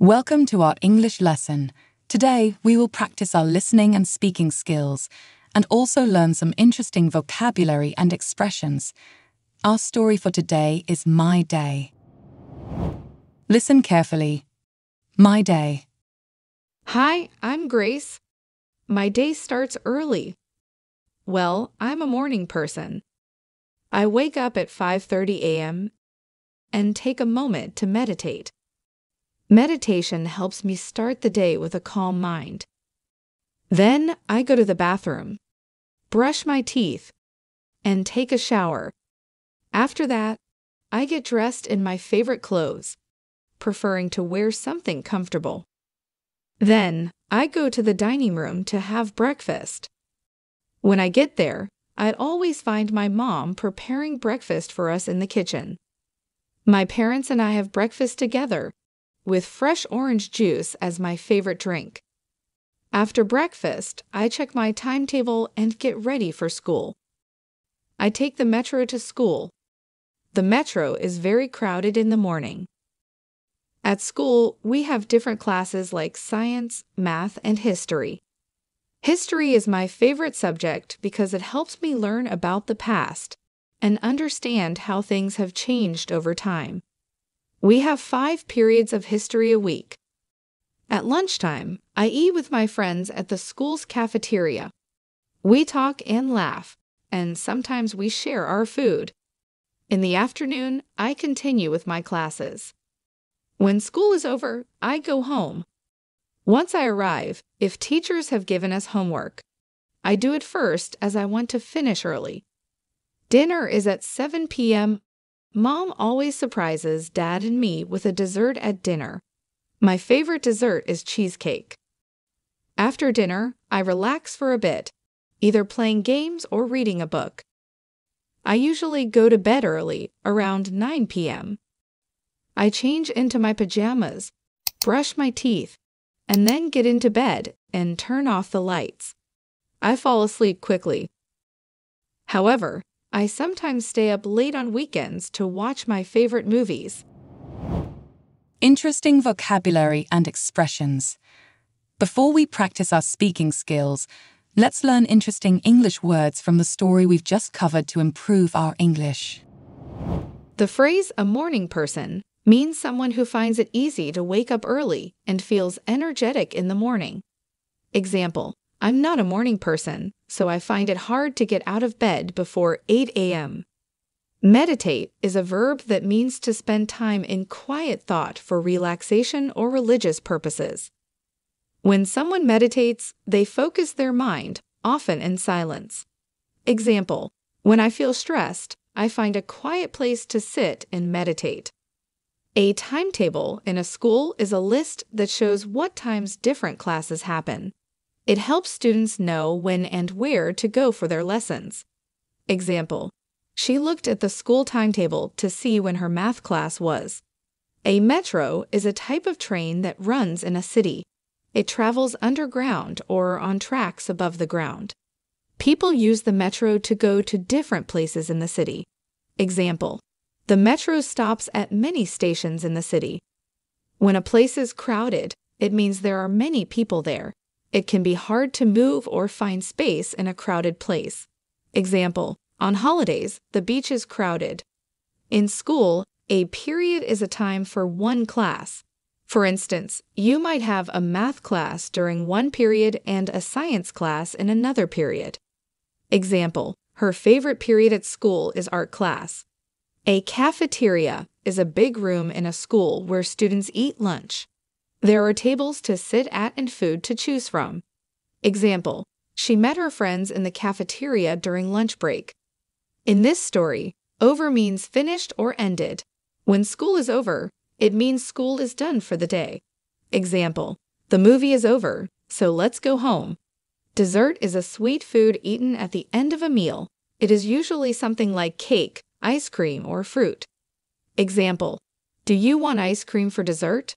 Welcome to our English lesson. Today, we will practice our listening and speaking skills and also learn some interesting vocabulary and expressions. Our story for today is My Day. Listen carefully. My Day. Hi, I'm Grace. My day starts early. Well, I'm a morning person. I wake up at 5:30 a.m. and take a moment to meditate. Meditation helps me start the day with a calm mind. Then I go to the bathroom, brush my teeth, and take a shower. After that, I get dressed in my favorite clothes, preferring to wear something comfortable. Then I go to the dining room to have breakfast. When I get there, I'd always find my mom preparing breakfast for us in the kitchen. My parents and I have breakfast together, with fresh orange juice as my favorite drink. After breakfast, I check my timetable and get ready for school. I take the metro to school. The metro is very crowded in the morning. At school, we have different classes like science, math, and history. History is my favorite subject because it helps me learn about the past and understand how things have changed over time. We have five periods of history a week. At lunchtime, I eat with my friends at the school's cafeteria. We talk and laugh, and sometimes we share our food. In the afternoon, I continue with my classes. When school is over, I go home. Once I arrive, if teachers have given us homework, I do it first as I want to finish early. Dinner is at 7 p.m. Mom always surprises Dad and me with a dessert at dinner. My favorite dessert is cheesecake. After dinner, I relax for a bit, either playing games or reading a book. I usually go to bed early, around 9 p.m. I change into my pajamas, brush my teeth, and then get into bed and turn off the lights. I fall asleep quickly. However, I sometimes stay up late on weekends to watch my favorite movies. Interesting vocabulary and expressions. Before we practice our speaking skills, let's learn interesting English words from the story we've just covered to improve our English. The phrase a morning person means someone who finds it easy to wake up early and feels energetic in the morning. Example I'm not a morning person, so I find it hard to get out of bed before 8 a.m. Meditate is a verb that means to spend time in quiet thought for relaxation or religious purposes. When someone meditates, they focus their mind, often in silence. Example When I feel stressed, I find a quiet place to sit and meditate. A timetable in a school is a list that shows what times different classes happen. It helps students know when and where to go for their lessons. Example She looked at the school timetable to see when her math class was. A metro is a type of train that runs in a city. It travels underground or on tracks above the ground. People use the metro to go to different places in the city. Example the metro stops at many stations in the city. When a place is crowded, it means there are many people there. It can be hard to move or find space in a crowded place. Example On holidays, the beach is crowded. In school, a period is a time for one class. For instance, you might have a math class during one period and a science class in another period. Example Her favorite period at school is art class. A cafeteria is a big room in a school where students eat lunch. There are tables to sit at and food to choose from. Example She met her friends in the cafeteria during lunch break. In this story, over means finished or ended. When school is over, it means school is done for the day. Example The movie is over, so let's go home. Dessert is a sweet food eaten at the end of a meal. It is usually something like cake, ice cream, or fruit. Example Do you want ice cream for dessert?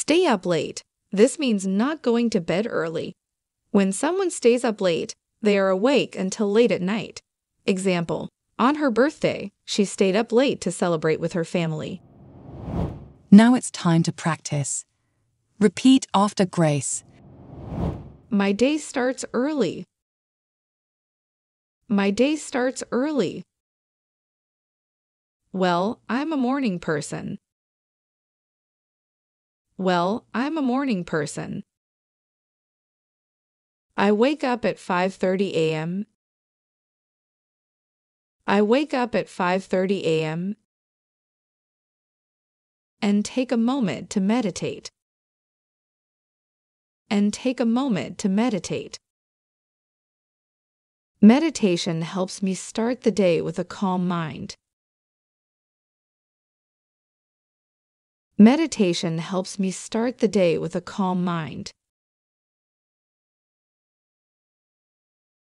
Stay up late. This means not going to bed early. When someone stays up late, they are awake until late at night. Example On her birthday, she stayed up late to celebrate with her family. Now it's time to practice. Repeat after Grace. My day starts early. My day starts early. Well, I'm a morning person. Well, I'm a morning person. I wake up at 5:30 a.m. I wake up at 5:30 a.m. and take a moment to meditate. And take a moment to meditate. Meditation helps me start the day with a calm mind. Meditation helps me start the day with a calm mind.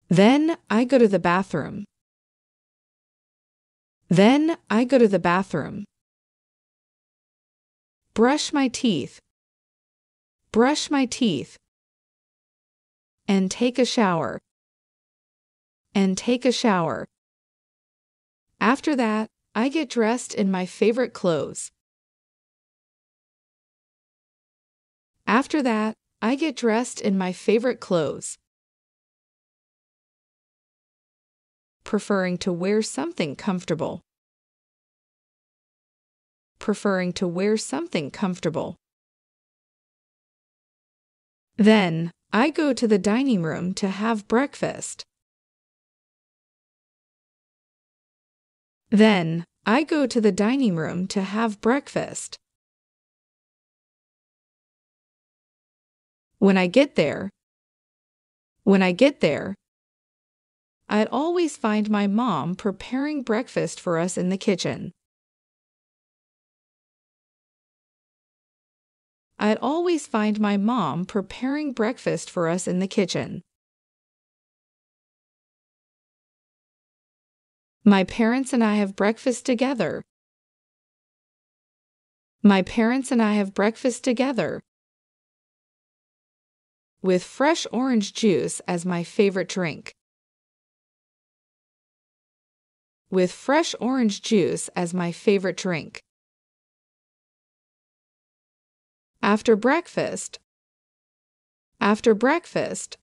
Then I go to the bathroom. Then I go to the bathroom. Brush my teeth. Brush my teeth. And take a shower. And take a shower. After that, I get dressed in my favorite clothes. After that, I get dressed in my favorite clothes. preferring to wear something comfortable. Preferring to wear something comfortable. Then, I go to the dining room to have breakfast. Then, I go to the dining room to have breakfast. When I get there, when I get there, I'd always find my mom preparing breakfast for us in the kitchen. I'd always find my mom preparing breakfast for us in the kitchen. My parents and I have breakfast together. My parents and I have breakfast together. With fresh orange juice as my favorite drink. with fresh orange juice as my favorite drink. After breakfast, after breakfast,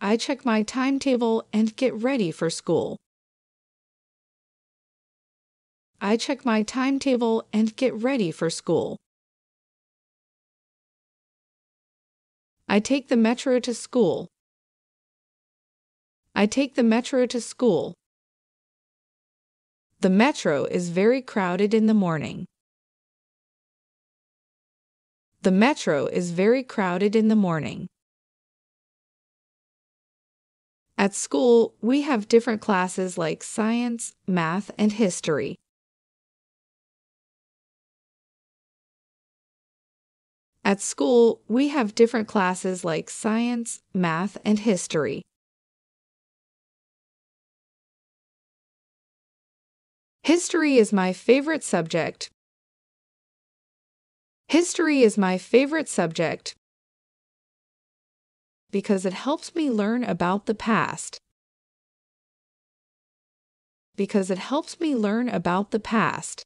I check my timetable and get ready for school. I check my timetable and get ready for school. I take the metro to school. I take the metro to school. The metro is very crowded in the morning. The metro is very crowded in the morning. At school, we have different classes like science, math, and history. At school, we have different classes like science, math, and history. History is my favorite subject. History is my favorite subject because it helps me learn about the past. Because it helps me learn about the past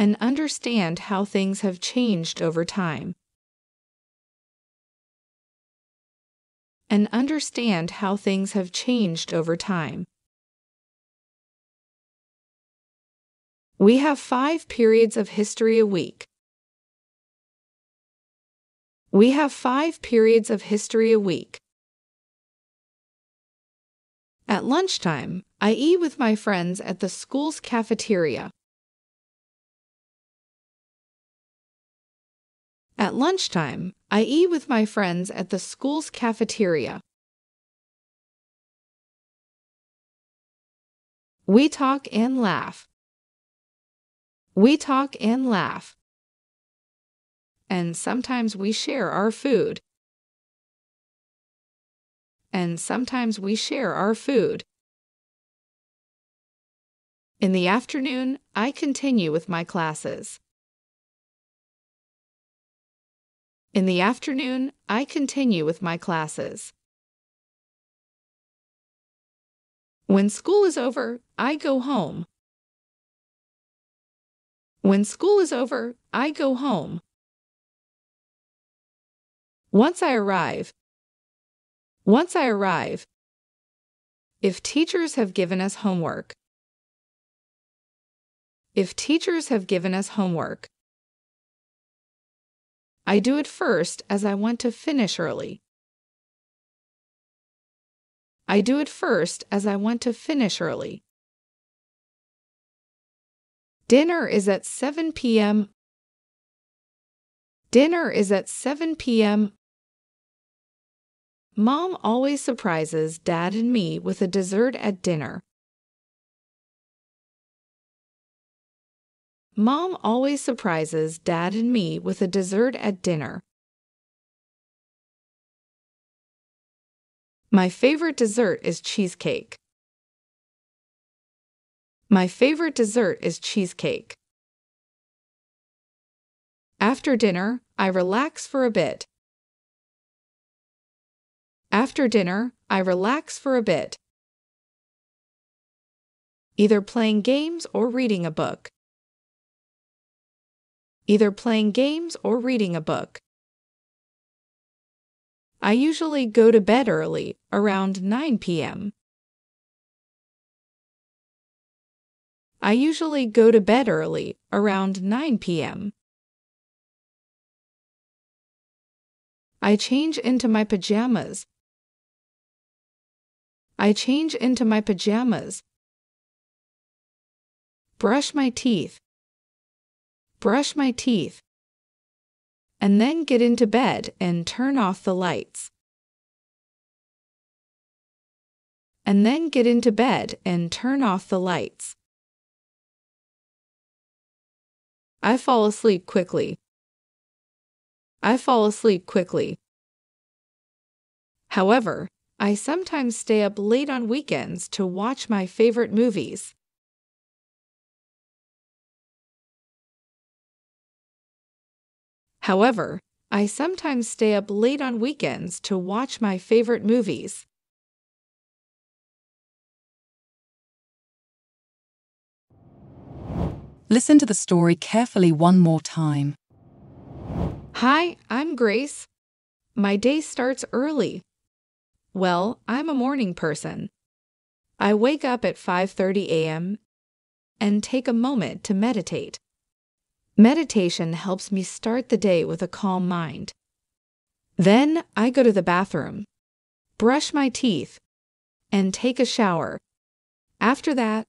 and understand how things have changed over time. And understand how things have changed over time. We have five periods of history a week. We have five periods of history a week. At lunchtime, I eat with my friends at the school's cafeteria. At lunchtime, I eat with my friends at the school's cafeteria. We talk and laugh. We talk and laugh. And sometimes we share our food. And sometimes we share our food. In the afternoon, I continue with my classes. In the afternoon, I continue with my classes. When school is over, I go home. When school is over, I go home. Once I arrive. Once I arrive. If teachers have given us homework. If teachers have given us homework. I do it first as I want to finish early. I do it first as I want to finish early. Dinner is at 7 p.m. Dinner is at 7 p.m. Mom always surprises Dad and me with a dessert at dinner. Mom always surprises Dad and me with a dessert at dinner. My favorite dessert is cheesecake. My favorite dessert is cheesecake. After dinner, I relax for a bit. After dinner, I relax for a bit. Either playing games or reading a book either playing games or reading a book. I usually go to bed early, around 9 p.m. I usually go to bed early, around 9 p.m. I change into my pajamas. I change into my pajamas. Brush my teeth brush my teeth, and then get into bed and turn off the lights. And then get into bed and turn off the lights. I fall asleep quickly. I fall asleep quickly. However, I sometimes stay up late on weekends to watch my favorite movies. However, I sometimes stay up late on weekends to watch my favorite movies. Listen to the story carefully one more time. Hi, I'm Grace. My day starts early. Well, I'm a morning person. I wake up at 5:30 a.m. and take a moment to meditate. Meditation helps me start the day with a calm mind. Then I go to the bathroom, brush my teeth, and take a shower. After that,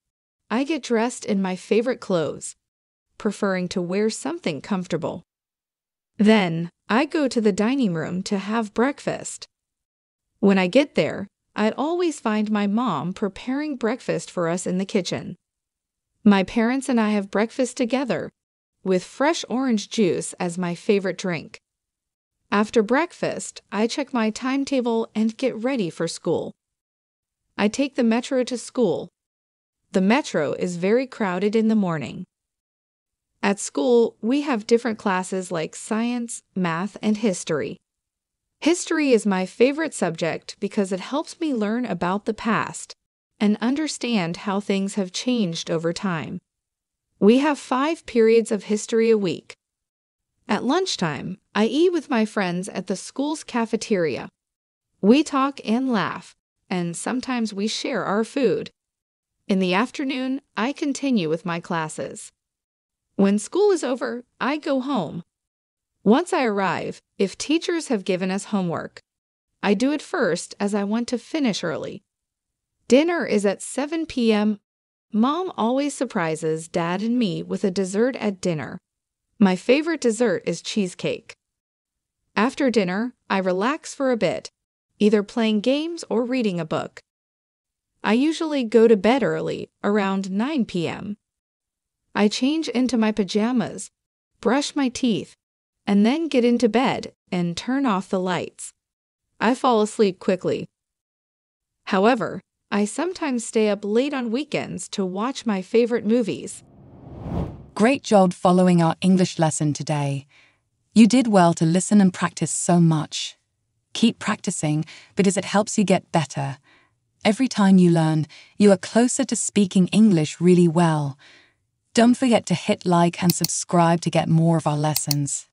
I get dressed in my favorite clothes, preferring to wear something comfortable. Then I go to the dining room to have breakfast. When I get there, I'd always find my mom preparing breakfast for us in the kitchen. My parents and I have breakfast together with fresh orange juice as my favorite drink. After breakfast, I check my timetable and get ready for school. I take the metro to school. The metro is very crowded in the morning. At school, we have different classes like science, math, and history. History is my favorite subject because it helps me learn about the past and understand how things have changed over time. We have five periods of history a week. At lunchtime, I eat with my friends at the school's cafeteria. We talk and laugh, and sometimes we share our food. In the afternoon, I continue with my classes. When school is over, I go home. Once I arrive, if teachers have given us homework, I do it first as I want to finish early. Dinner is at 7 p.m. Mom always surprises Dad and me with a dessert at dinner. My favorite dessert is cheesecake. After dinner, I relax for a bit, either playing games or reading a book. I usually go to bed early, around 9 p.m. I change into my pajamas, brush my teeth, and then get into bed and turn off the lights. I fall asleep quickly. However, I sometimes stay up late on weekends to watch my favorite movies. Great job following our English lesson today. You did well to listen and practice so much. Keep practicing because it helps you get better. Every time you learn, you are closer to speaking English really well. Don't forget to hit like and subscribe to get more of our lessons.